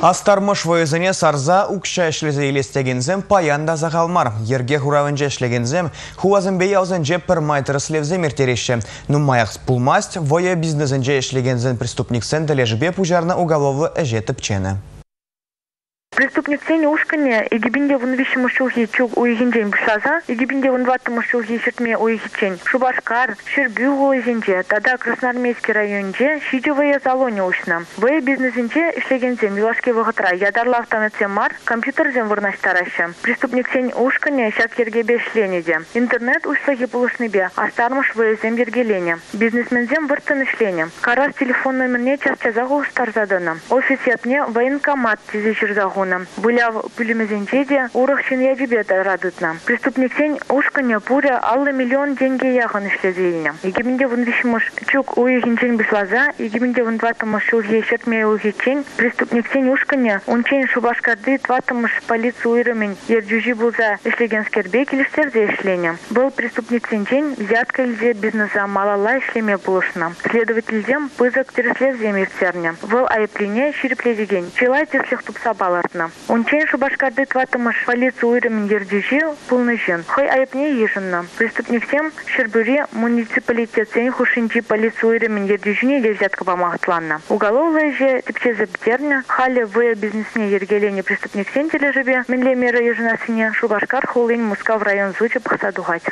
Астармыш войызыне сарза укша эшлезе елестегензем паянда загалмар. Ерге хуравынже эшлегензем хуазын бей аузынже пір майтыры слевзе мертереші. Нумаяқс пулмасть, вое бизнесінже преступник сендележбе пужарна уголовы әжетіп чені. Преступник сені ушкане, егибінде вон виші мұшылғы чуг уйгенжен бұшаза, егибінде вон ватты мұшылғы шертме уйгечен. Шубашкар, Шербю уйгенже, тада Красноармейский районже, шидевая залоне ушна. Вэй бизнесінже ішлегензем Вилашке вғытра, ядарлы автоматсемар, компьютерзен вырнаштарашы. Преступник сені ушкане, шак ергебе ішленеде. Интернет ушлығы бұлышныбе, астармыш вэзем ергелене. Бизнесмензем выртын ішлене. Карас телефон номерне час чазағы ұстарзадыны. Офис ятне военкомат тизе жүрзағуны. Буляв пулемезенче де урах чин ядебета радытна. Преступник сень ушкане пуря аллы миллион деньги яхан ишлезейне. Егемінде вон вишмыш чук уйхинчен бислаза, егемінде вон дватымыш шулге шертме уйхичен. Преступник сень ушкане, он чен шубашкарды дватымыш полицию уйрымен ерджужи булза ишлеген скербе келіштерде ішлене. Был преступник сенчен взятка илзе бизнеса малала ишлеме булышна. Следовательдем пызык тереслев земиртерне. Выл айыплене ширипледеген. Челай теслих тупса балартна. Унчен шубашкарды тватымыш полицию уйрымен ерджужи пулныжен. Хой айыпне ежынна. Преступник тем Шербюре муниципалитет сен хушинчи полицию уйрымен ерджужине де взятка помахтланна. Уголовлы же типче забтерня. Хали вы бизнесне ергелене преступник сен тележебе. Менле мера ежынасыне шубашкар хулын мускав район звуча пахсадугать.